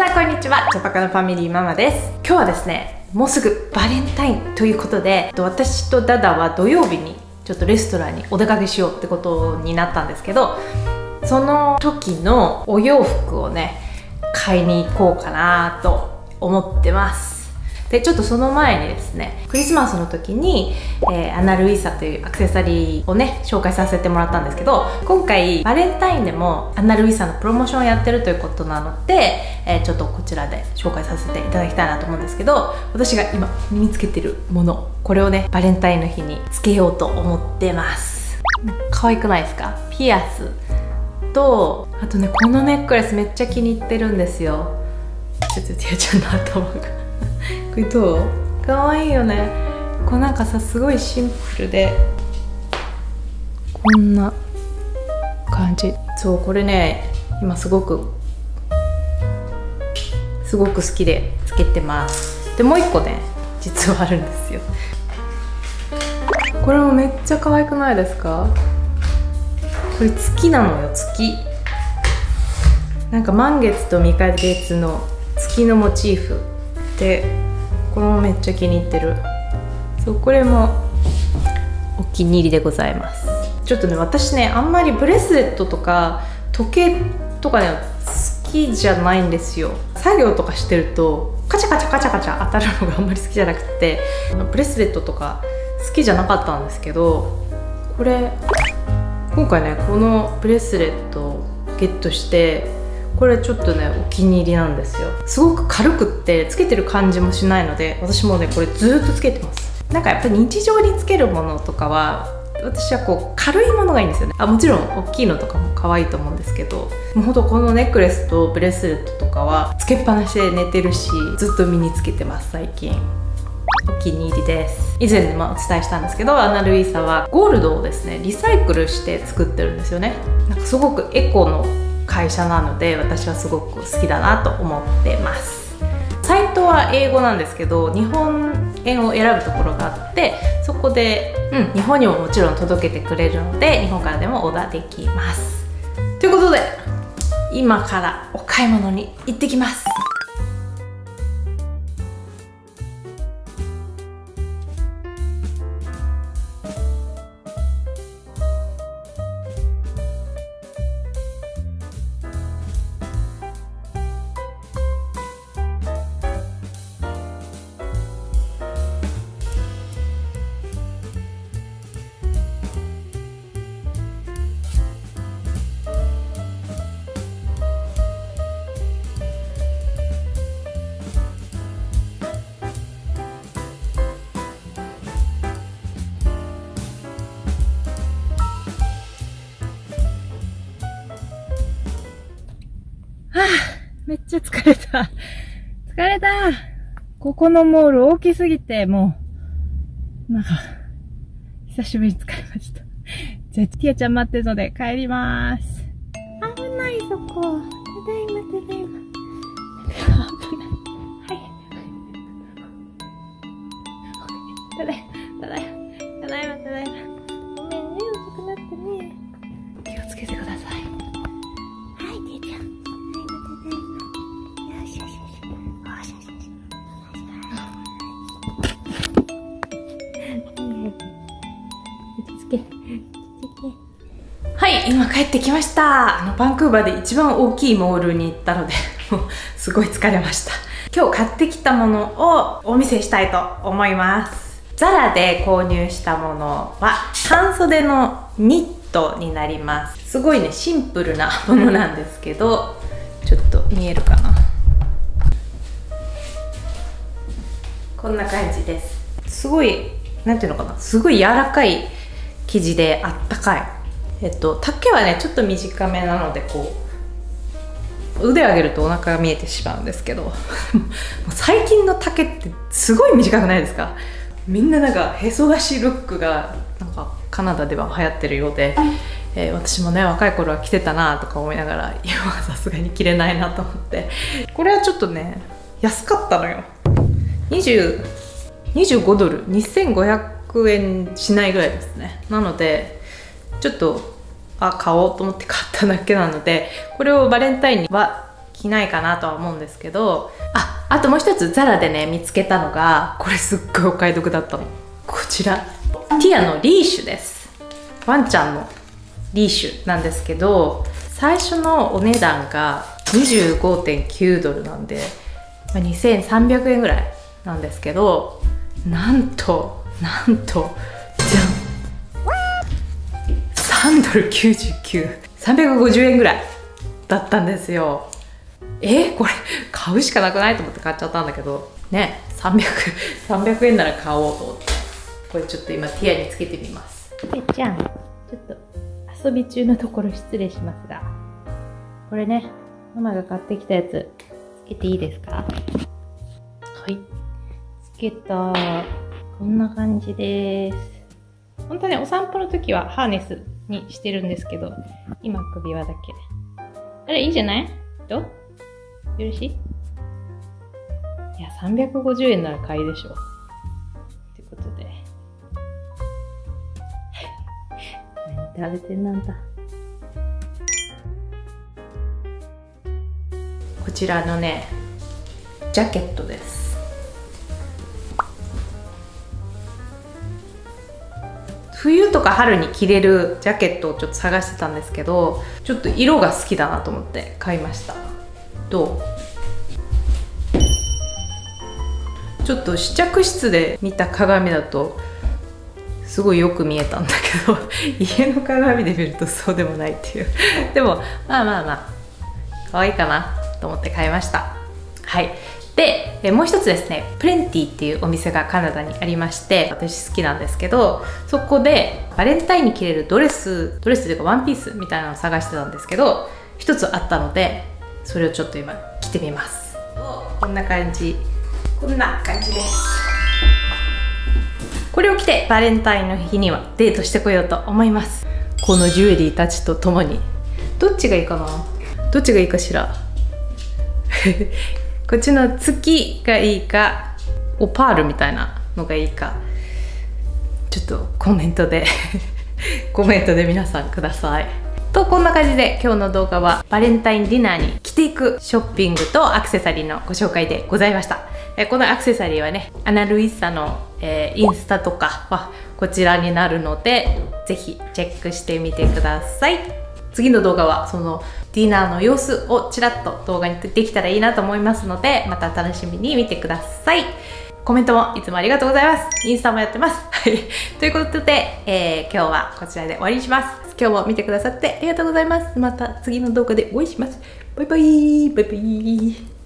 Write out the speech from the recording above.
さんこんにちは。チョパカのファミリーママです。今日はですねもうすぐバレンタインということで私とダダは土曜日にちょっとレストランにお出かけしようってことになったんですけどその時のお洋服をね買いに行こうかなと思ってます。でちょっとその前にですねクリスマスの時に、えー、アナルイーサというアクセサリーをね紹介させてもらったんですけど今回バレンタインでもアナルイーサのプロモーションをやってるということなので、えー、ちょっとこちらで紹介させていただきたいなと思うんですけど私が今身につけてるものこれをねバレンタインの日につけようと思ってます。可愛くないですか？ピアス。とあとねこのネックレスめっちゃ気に入ってるんですよ。ちょっとティアちゃんの頭がこれどう？かわいいよね。こうなんかさすごいシンプルで。こんな感じ。そうこれね今すごくすごく好きでつけてます。でもう一個ね実はあるんですよ。これもめっちゃ可愛くないですか？これ月なのよ月。なんか満月と三日月の月のモチーフで。これもめっちゃ気に入ってる。そうこれもお気に入りでございます。ちょっとね私ねあんまりブレスレットとか時計とかね好きじゃないんですよ。作業とかしてるとカチャカチャカチャカチャ当たるのが あんまり好きじゃなくてブレスレットとか好きじゃなかったんですけどこれ今回ねこのブレスレットをゲットしてこれちょっとねお気に入りなんですよ。すごく軽くってつけてる感じもしないので私もねこれずっとつけてます。なんかやっぱり日常につけるものとかは私はこう軽いものがいいんですよね。あもちろん大きいのとかも可愛いと思うんですけどもうほんとこのネックレスとブレスレットとかはつけっぱなしで寝てるしずっと身につけてます最近。お気に入りです。以前もお伝えしたんですけどアナルイーサはゴールドをですねリサイクルして作ってるんですよね。なんかすごくエコの会社なので私はすごく好きだなと思ってます。サイトは英語なんですけど日本円を選ぶところがあってそこで、うん、日本にももちろん届けてくれるので日本からでもオーダーできます。ということで今からお買い物に行ってきます。ちゃ疲れた。疲れた。ここのモール大きすぎて、もう、なんか、久しぶりに疲れました。じゃあ、ティアちゃん待ってるので帰りまーす。危ない、そこ。ただいま、ただいま。危ない。はい。ただいま、今帰ってきました。あのバンクーバーで一番大きいモールに行ったので もうすごい疲れました。今日買ってきたものをお見せしたいと思います。ザラで購入したものは半袖のニットになります。すごいねシンプルなものなんですけどちょっと見えるかな。こんな感じです。すごい何ていうのかな。すごい柔らかい生地であったかい。えっと丈はねちょっと短めなのでこう腕上げるとお腹が見えてしまうんですけど 最近の丈ってすごい短くないですか？みんななんかへそ出しルックがなんかカナダでは流行ってるようで、えー、私もね若い頃は着てたなとか思いながら 今はさすがに着れないなと思って。これはちょっとね安かったのよ。20 25ドル。2500円しないぐらいですね。なのでちょっとあ買おうと思って買っただけなのでこれをバレンタインには着ないかなとは思うんですけどああともう一つザラでね見つけたのがこれすっごいお買い得だったの。こちら。ティアのリーシュです。ワンちゃんのリーシュなんですけど最初のお値段が25.9ドルなんで、2300円ぐらいなんですけどなんとなんとじゃん。3ドル99350円ぐらいだったんですよ。えこれ買うしかなくないと思って買っちゃったんだけど。ね300 300円なら買おうと思って。これちょっと今ティアにつけてみます。てっちゃんちょっと遊び中のところ失礼しますが。これねママが買ってきたやつつけていいですか？はい。つけた。こんな感じです本当はねお散歩の時はハーネスにしてるんですけど今首輪だけ。あれいいじゃない？どう？よろしい？いや350円なら買いでしょ。ってことで。何食べてんなんだこちらのねジャケットです冬とか春に着れるジャケットをちょっと探してたんですけどちょっと色が好きだなと思って買いました。どう？ちょっと試着室で見た鏡だとすごいよく見えたんだけど 家の鏡で見るとそうでもないっていう。でもまあまあまあ可愛いかなと思って買いました。はい。でもう一つですねプレンティっていうお店がカナダにありまして私好きなんですけどそこでバレンタインに着れるドレスドレスというかワンピースみたいなのを探してたんですけど一つあったのでそれをちょっと今着てみます。こんな感じ。こんな感じです。これを着てバレンタインの日にはデートしてこようと思います。このジュエリーたちとともに。どっちがいいかな？どっちがいいかしら？こっちの月がいいかオパールみたいなのがいいかちょっとコメントで コメントで皆さんください。とこんな感じで今日の動画はバレンタインディナーに着ていくショッピングとアクセサリーのご紹介でございました。えこのアクセサリーはねアナルイッサの、えー、インスタとかはこちらになるのでぜひチェックしてみてください。次の動画はそのディナーの様子をちらっと動画にできたらいいなと思いますのでまた楽しみに見てください。コメントもいつもありがとうございます。インスタもやってます。はい。ということで、えー、今日はこちらで終わりにします。今日も見てくださってありがとうございます。また次の動画でお会いします。バイバイ。バイバイ。